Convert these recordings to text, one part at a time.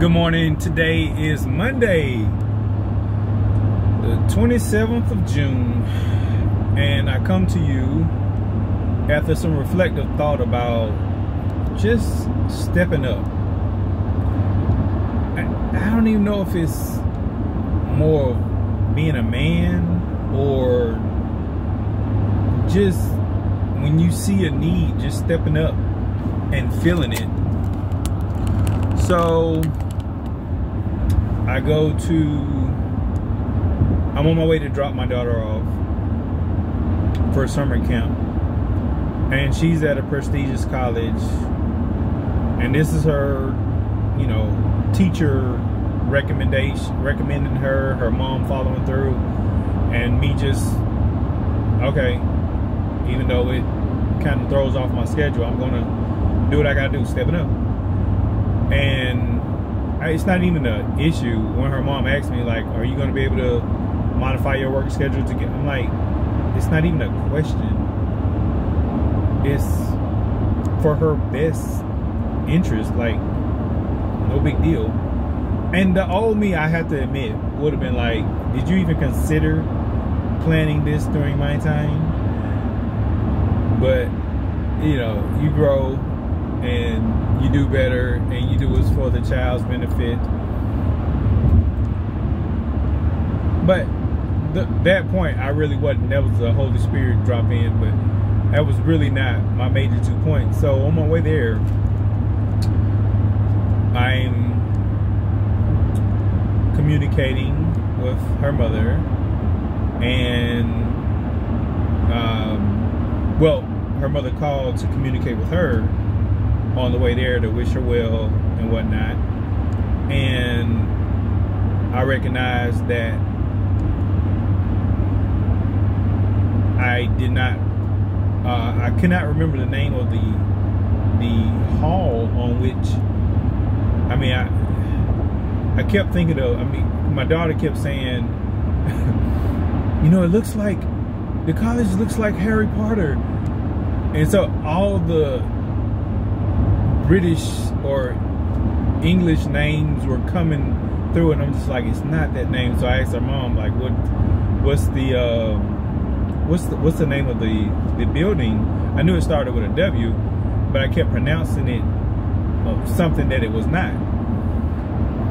Good morning. Today is Monday, the 27th of June, and I come to you after some reflective thought about just stepping up. I, I don't even know if it's more being a man or just when you see a need, just stepping up and feeling it. So I go to, I'm on my way to drop my daughter off for summer camp. And she's at a prestigious college. And this is her, you know, teacher recommendation, recommending her, her mom following through, and me just, okay, even though it kind of throws off my schedule, I'm going to do what I got to do, stepping up. And it's not even an issue when her mom asked me like are you going to be able to modify your work schedule to get i'm like it's not even a question. It's for her best interest like no big deal. And the old me i have to admit would have been like did you even consider planning this during my time? But you know you grow and you do better and you do it for the child's benefit. But the, that point, I really wasn't. That was the Holy Spirit drop in, but that was really not my major two points. So on my way there, I'm communicating with her mother, and um, well, her mother called to communicate with her on the way there to wish her well and whatnot. And I recognized that I did not, uh, I cannot remember the name of the the hall on which, I mean, I I kept thinking of, I mean, my daughter kept saying, you know, it looks like, the college looks like Harry Potter. And so all the British or English names were coming through, and I'm just like, it's not that name. So I asked her mom, like, what, what's the, uh, what's the, what's the name of the the building? I knew it started with a W, but I kept pronouncing it uh, something that it was not.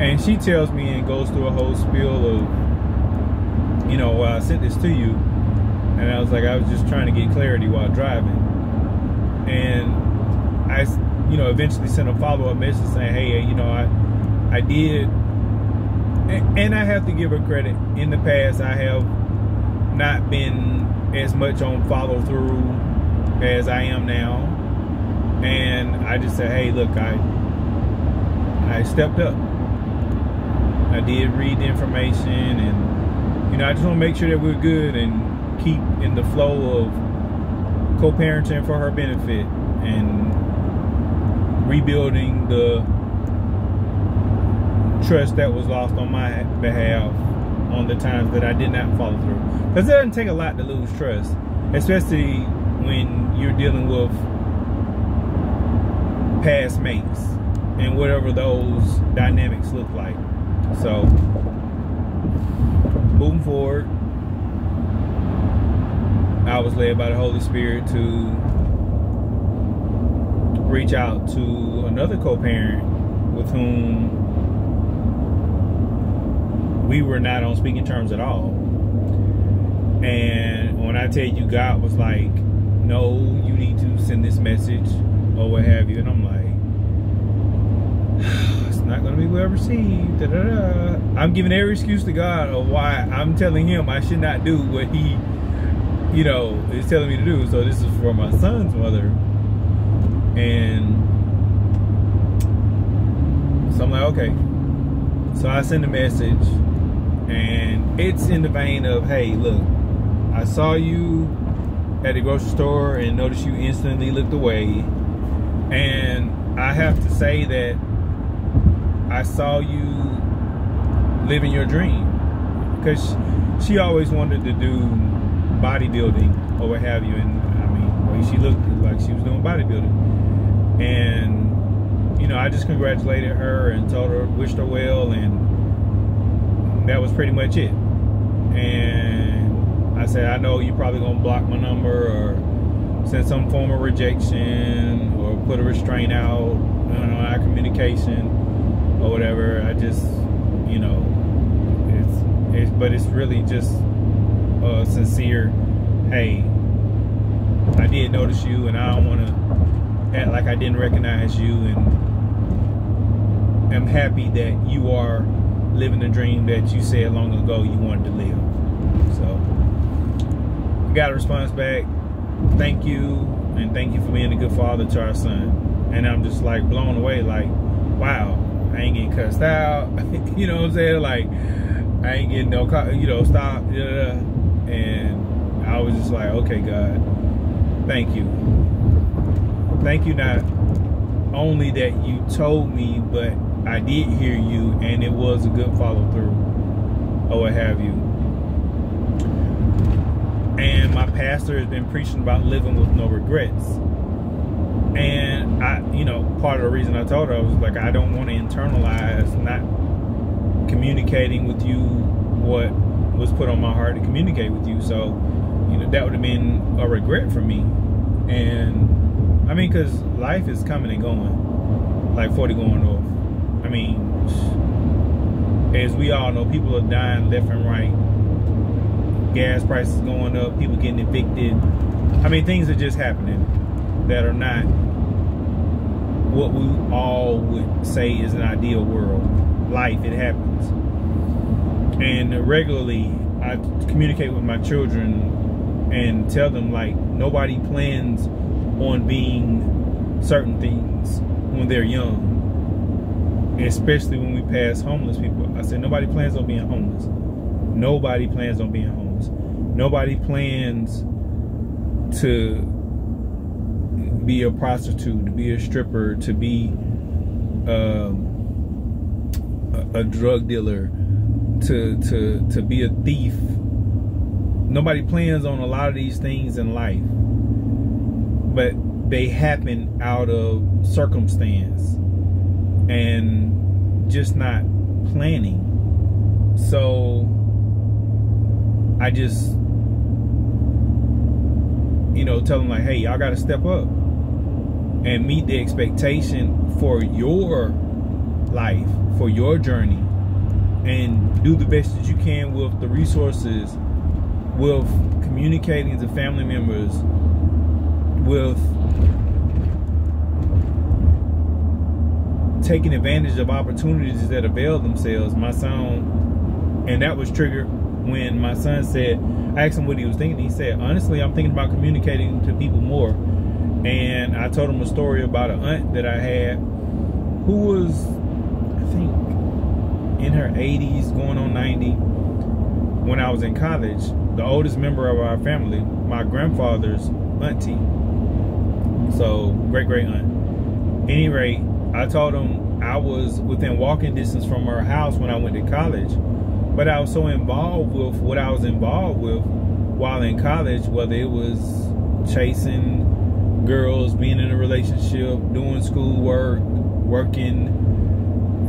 And she tells me and goes through a whole spiel of, you know, well, I sent this to you, and I was like, I was just trying to get clarity while driving, and I you know, eventually sent a follow-up message saying, hey, you know, I, I did, and I have to give her credit. In the past, I have not been as much on follow-through as I am now. And I just said, hey, look, I, I stepped up. I did read the information and, you know, I just want to make sure that we're good and keep in the flow of co-parenting for her benefit and rebuilding the trust that was lost on my behalf on the times that I did not follow through. Because it doesn't take a lot to lose trust, especially when you're dealing with past mates and whatever those dynamics look like. So, moving forward, I was led by the Holy Spirit to reach out to another co-parent with whom we were not on speaking terms at all. And when I tell you God was like, no, you need to send this message or what have you. And I'm like, it's not going to be well received. Da, da, da. I'm giving every excuse to God of why I'm telling him I should not do what he, you know, is telling me to do. So this is for my son's mother and so I'm like, okay. So I send a message, and it's in the vein of, hey, look, I saw you at the grocery store and noticed you instantly looked away. And I have to say that I saw you living your dream. Because she always wanted to do bodybuilding or what have you. And I mean, she looked like she was doing bodybuilding and you know, I just congratulated her and told her, wished her well, and that was pretty much it. And I said, I know you're probably gonna block my number or send some form of rejection or put a restraint out on our communication or whatever. I just, you know, it's, it's but it's really just sincere, hey, I did notice you, and I don't want to act like I didn't recognize you, and I'm happy that you are living the dream that you said long ago you wanted to live. So, I got a response back. Thank you, and thank you for being a good father to our son. And I'm just like blown away, like, wow, I ain't getting cussed out. you know what I'm saying? Like, I ain't getting no, you know, stop. And I was just like, okay, God, thank you. Thank you not only that you told me, but I did hear you and it was a good follow through or what have you. And my pastor has been preaching about living with no regrets. And I, you know, part of the reason I told her I was like, I don't want to internalize not communicating with you what was put on my heart to communicate with you. So, you know, that would have been a regret for me. And I mean, because life is coming and going, like 40 going off. I mean, as we all know, people are dying left and right. Gas prices going up, people getting evicted. I mean, things are just happening that are not what we all would say is an ideal world. Life, it happens. And regularly, I communicate with my children and tell them like nobody plans on being certain things when they're young. Especially when we pass homeless people. I said nobody plans on being homeless. Nobody plans on being homeless. Nobody plans to be a prostitute, to be a stripper, to be um, a, a drug dealer, to to to be a thief. Nobody plans on a lot of these things in life, but they happen out of circumstance and just not planning. So I just you know tell them like, hey, y'all got to step up and meet the expectation for your life, for your journey, and do the best that you can with the resources, with communicating to family members, with taking advantage of opportunities that avail themselves. My son, and that was triggered when my son said, I asked him what he was thinking. He said, honestly, I'm thinking about communicating to people more and I told him a story about an aunt that I had who was, I think, in her 80s, going on 90, when I was in college. The oldest member of our family, my grandfather's auntie. So, great great aunt. Any rate, I told him I was within walking distance from her house when I went to college, but I was so involved with what I was involved with while in college, whether it was chasing girls, being in a relationship, doing schoolwork, working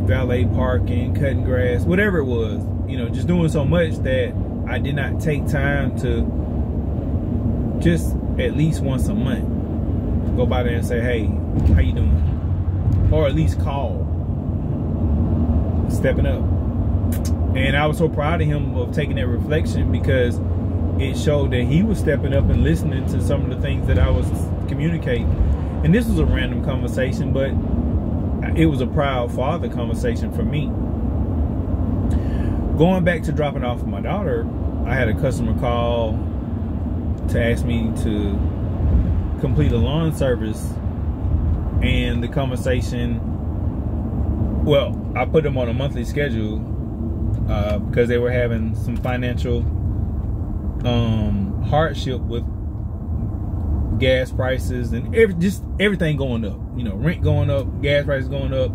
valet parking, cutting grass, whatever it was, you know, just doing so much that I did not take time to just at least once a month go by there and say, hey, how you doing? Or at least call. Stepping up. And I was so proud of him of taking that reflection because it showed that he was stepping up and listening to some of the things that I was communicating. And this was a random conversation, but it was a proud father conversation for me. Going back to dropping off my daughter, I had a customer call to ask me to complete a lawn service. And the conversation, well, I put them on a monthly schedule uh, because they were having some financial um, hardship with gas prices and every, just everything going up. You know, rent going up, gas prices going up,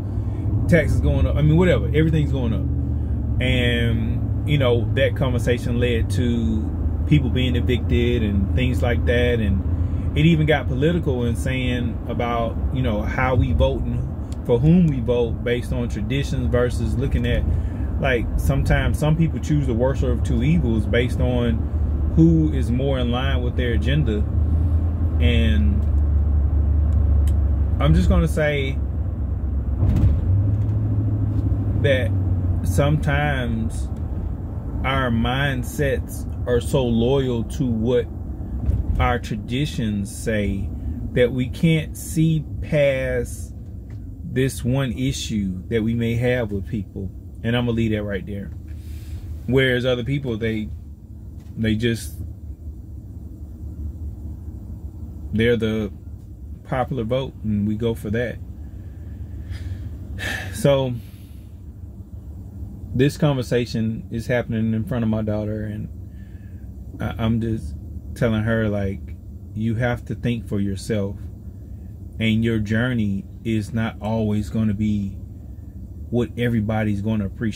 taxes going up. I mean, whatever, everything's going up. And you know, that conversation led to people being evicted and things like that. And it even got political in saying about you know how we voting for whom we vote based on traditions versus looking at like sometimes some people choose the worser of two evils based on who is more in line with their agenda. And i'm just going to say that sometimes our mindsets are so loyal to what our traditions say that we can't see past this one issue that we may have with people. And i'm gonna leave that right there. Whereas other people they they just they're the popular vote and we go for that. So this conversation is happening in front of my daughter and I, i'm just telling her like you have to think for yourself and your journey is not always going to be what everybody's going to appreciate